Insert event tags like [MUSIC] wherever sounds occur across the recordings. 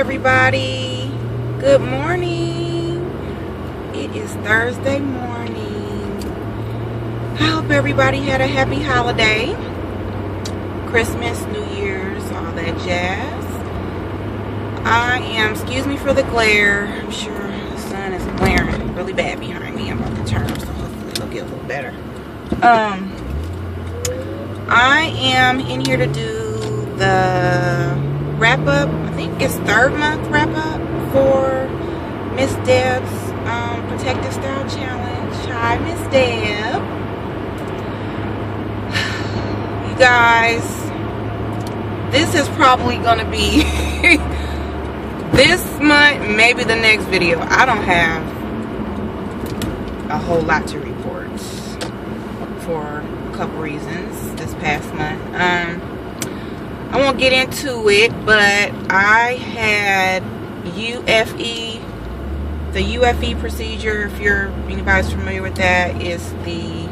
everybody. Good morning. It is Thursday morning. I hope everybody had a happy holiday. Christmas, New Year's, all that jazz. I am, excuse me for the glare. I'm sure the sun is glaring really bad behind me. I'm about to turn, so hopefully it'll get a little better. Um, I am in here to do the wrap up. It's third month wrap up for Miss Deb's um, Protective Style Challenge. Hi, Miss Deb. [SIGHS] You guys, this is probably gonna be [LAUGHS] this month, maybe the next video. I don't have a whole lot to report for a couple reasons this past month. Um, I won't get into it, but I had UFE. The UFE procedure, if you're anybody's familiar with that, is the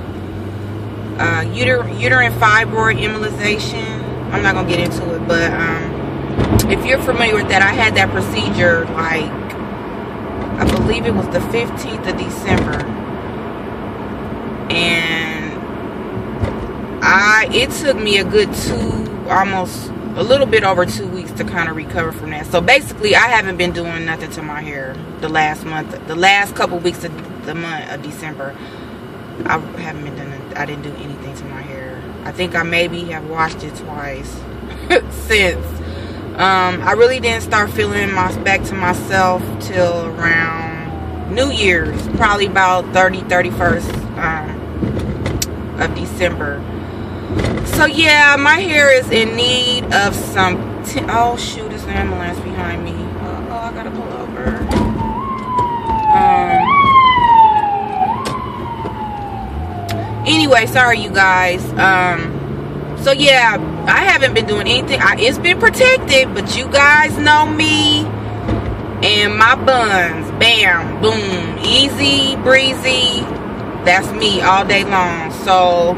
uh, uter uterine fibroid embolization. I'm not gonna get into it, but um, if you're familiar with that, I had that procedure like I believe it was the 15th of December, and I it took me a good two almost a little bit over two weeks to kind of recover from that. So basically, I haven't been doing nothing to my hair the last month, the last couple weeks of the month of December. I haven't been doing. I didn't do anything to my hair. I think I maybe have washed it twice [LAUGHS] since. Um, I really didn't start feeling my back to myself till around New Year's, probably about 30, 31st um, of December so yeah my hair is in need of some oh shoot there's an ambulance behind me. Oh, oh i gotta pull over. Um anyway sorry you guys. Um so yeah i haven't been doing anything. I, it's been protected but you guys know me and my buns. Bam boom easy breezy. That's me all day long. So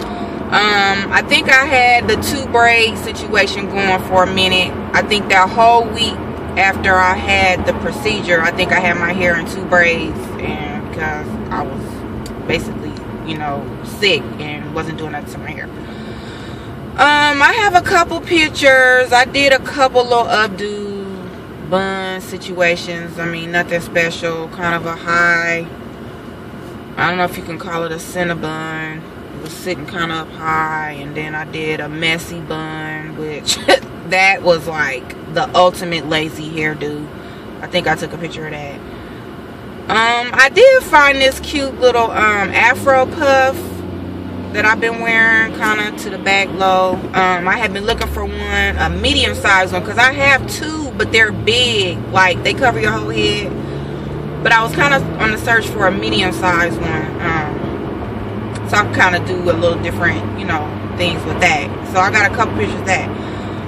um, I think I had the two braid situation going for a minute. I think that whole week after I had the procedure, I think I had my hair in two braids, and because I was basically, you know, sick and wasn't doing nothing to my hair. Um, I have a couple pictures. I did a couple little updo bun situations. I mean, nothing special. Kind of a high. I don't know if you can call it a cinnabon was sitting kind of high and then I did a messy bun which [LAUGHS] that was like the ultimate lazy hairdo. I think I took a picture of that. Um I did find this cute little um afro puff that I've been wearing kind of to the back low. Um I have been looking for one a medium size one because I have two but they're big. Like they cover your whole head. But I was kind of on the search for a medium size one so I kind of do a little different, you know, things with that. So I got a couple pictures of that.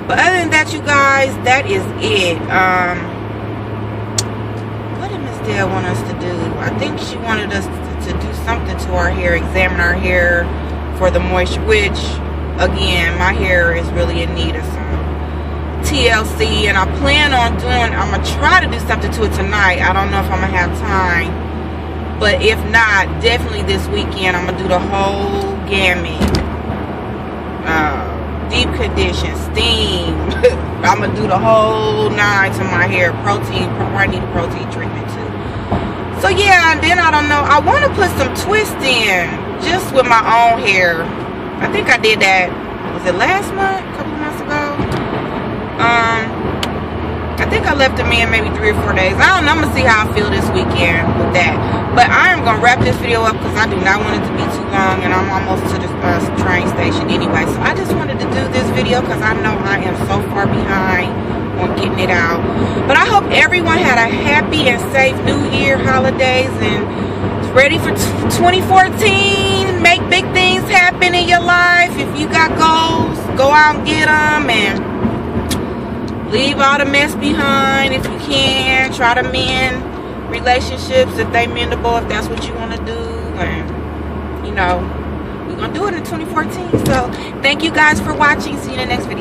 But other than that, you guys, that is it. Um, what did Miss Dale want us to do? I think she wanted us to, to do something to our hair, examine our hair for the moisture, which, again, my hair is really in need of some TLC. And I plan on doing, I'm going to try to do something to it tonight. I don't know if I'm going to have time but if not, definitely this weekend, I'm going to do the whole gamut. Uh, deep condition, steam. I'm going to do the whole nine to my hair. Protein, I need a protein treatment too. So yeah, and then I don't know. I want to put some twist in just with my own hair. I think I did that. Was it last month? A couple months ago? Um, I think I left them in maybe three or four days. I don't know. I'm going to see how I feel this weekend with that. But I am going to wrap this video up because I do not want it to be too long and I'm almost to the uh, train station anyway. So I just wanted to do this video because I know I am so far behind on getting it out. But I hope everyone had a happy and safe New Year holidays and ready for 2014. Make big things happen in your life. If you got goals, go out and get them and leave all the mess behind if you can. Try to mend relationships if they mendable if that's what you want to do and you know we're gonna do it in 2014 so thank you guys for watching. See you in the next video